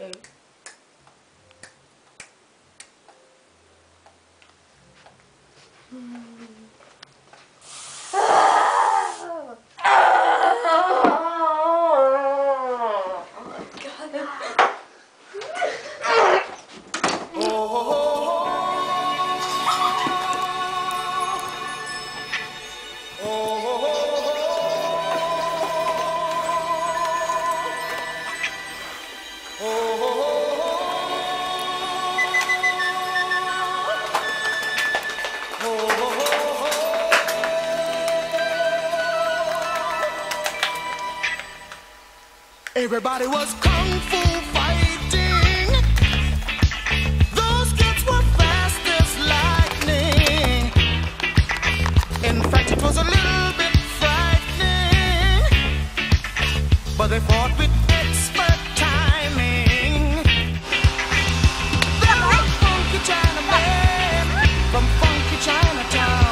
うん。Everybody was kung fu fighting. Those kids were fast as lightning. In fact, it was a little bit frightening. But they fought with expert timing. They were funky Chinamen from funky Chinatown.